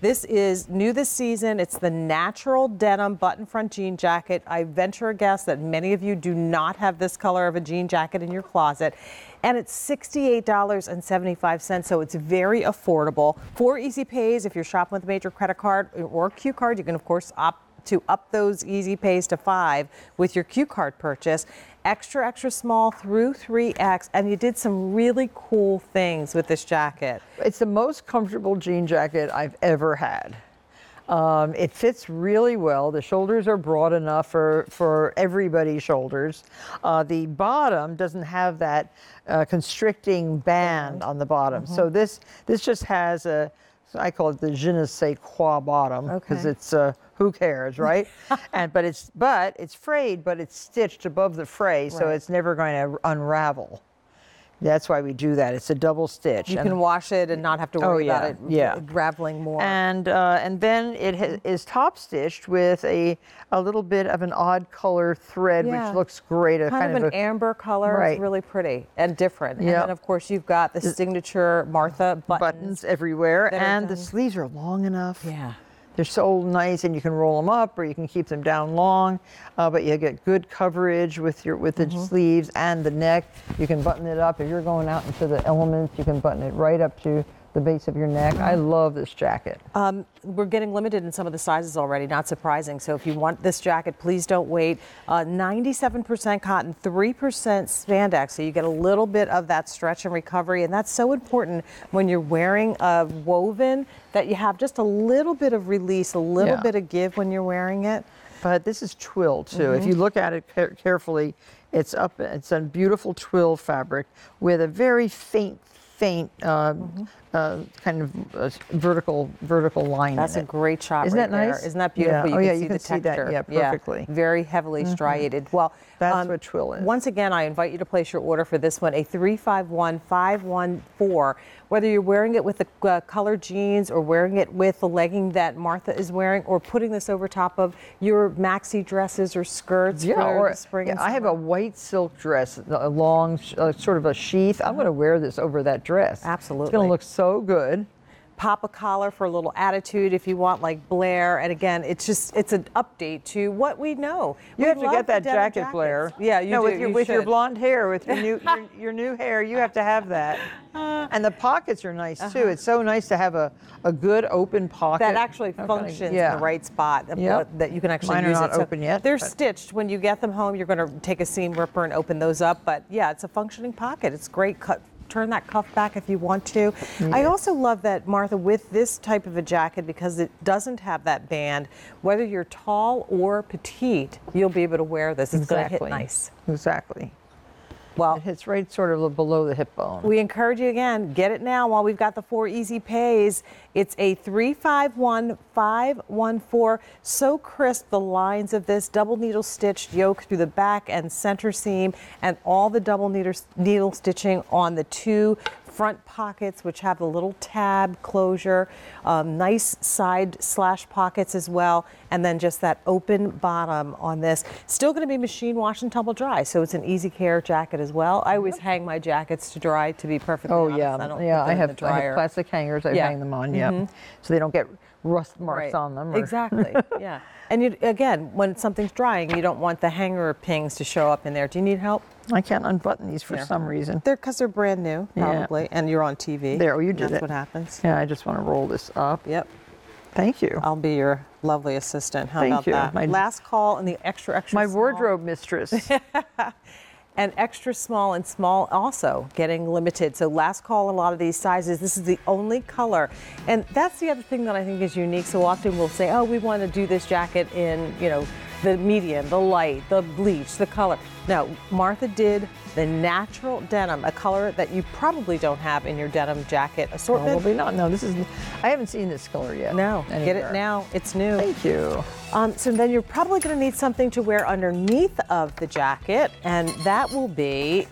This is new this season. It's the natural denim button front jean jacket. I venture a guess that many of you do not have this color of a jean jacket in your closet. And it's $68.75, so it's very affordable. Four easy pays if you're shopping with a major credit card or Q card. You can, of course, opt to up those easy pays to five with your Q card purchase. Extra, extra small through 3X. And you did some really cool things with this jacket. It's the most comfortable jean jacket I've ever had. Um, it fits really well. The shoulders are broad enough for, for everybody's shoulders. Uh, the bottom doesn't have that uh, constricting band on the bottom. So this this just has a I call it the je ne sais quoi bottom because Okay. it's uh, who cares, right? and but it's but it's frayed, but it's stitched above the fray, so it's never going to unravel. That's why we do that. It's a double stitch. You and- can wash it and not have to Oh, worry yeah, about it yeah. raveling more. and uh, and then it is top stitched with a a little bit of an odd color thread, Yeah. which looks great. A kind, of an a, amber color. Right. It's really pretty and different. And then, of course, you've got the signature Martha buttons. buttons everywhere, and the sleeves are long enough. Yeah. They're so nice, and you can roll them up or you can keep them down long. Uh, but you get good coverage with your with the Mm-hmm. sleeves and the neck. You can button it up if you're going out into the elements. You can button it right up to the base of your neck. I love this jacket. Um, we're getting limited in some of the sizes already, not surprising. So if you want this jacket, please don't wait. Uh, 97% cotton, 3% spandex. So you get a little bit of that stretch and recovery. And that's so important when you're wearing a woven that you have just a little bit of release, a little Yeah. bit of give when you're wearing it. But this is twill too. If Mm-hmm. you look at it carefully, it's up. It's a beautiful twill fabric with a very faint, faint uh, Mm-hmm. uh, kind of uh, vertical vertical line. That's a it. great shot Isn't right that nice? Isn't that Yeah. beautiful? Oh, you yeah, can you see can the see that, texture. yeah, perfectly. very heavily striated. Well, That's um, what twill is. Once again, I invite you to place your order for this one, a 351514. Whether you're wearing it with the uh, color jeans or wearing it with the legging that Martha is wearing or putting this over top of your maxi dresses or skirts Yeah, or spring yeah, I have a white silk dress, a long, uh, sort of a sheath. I'm going to wear this over that dress. Absolutely. It's going to look so good. pop a collar for a little attitude if you want like Blair. And again, it's just it's an update to what we know. You We have to get that jacket, jackets. Blair. Yeah, you no, do. with your you with your blonde hair, with your new your, your new hair, you have to have that. and the pockets are nice too. It's so nice to have a, a good open pocket that actually Okay, functions yeah. in the right spot uh, Yep. that you can actually Mine are use not it. So open yet, They're but- stitched. When you get them home, you're going to take a seam ripper and open those up. But yeah, it's a functioning pocket. It's great. Cut. Turn that cuff back if you want to. I also love that, Martha, with this type of a jacket, because it doesn't have that band, whether you're tall or petite, you'll be able to wear this. It's going to hit nice. Exactly. Well, It hits right sort of below the hip bone. we encourage you again, get it now while we've got the four easy pays. It's a 351514. So crisp, the lines of this double needle stitched yoke through the back and center seam, and all the double needle, needle stitching on the two front pockets, which have the little tab closure, um, nice side slash pockets as well, and then just that open bottom on this. Still going to be machine wash and tumble dry, so it's an easy care jacket as well. I always hang my jackets to dry, to be perfectly Oh honest. yeah, I yeah. I have, I have plastic hangers. I Yeah. Hang them on. Yeah, so they don't get rust marks Right. on them. or- Exactly. yeah. And you, again, when something's drying, you don't want the hanger pings to show up in there. Do you need help? I can't unbutton these for There. some reason. They're because they're brand new, Yeah. probably, and you're on TV. There, oh, you did That's it. what happens. Yeah, I just want to roll this up. Yep. Thank you. I'll be your lovely assistant. How Thank about you. that? My- Last call and the extra, extra My small. wardrobe mistress. and extra small and small also getting limited. So last call a lot of these sizes. This is the only color. And that's the other thing that I think is unique. So often we'll say, oh, we want to do this jacket in, you know, the medium, the light, the bleach, the color. No, Martha did the natural denim, a color that you probably don't have in your denim jacket assortment. Probably not. No, this is. I haven't seen this color yet. No, get it now. It's new. Thank you. Um, so then you're probably going to need something to wear underneath of the jacket, and that will be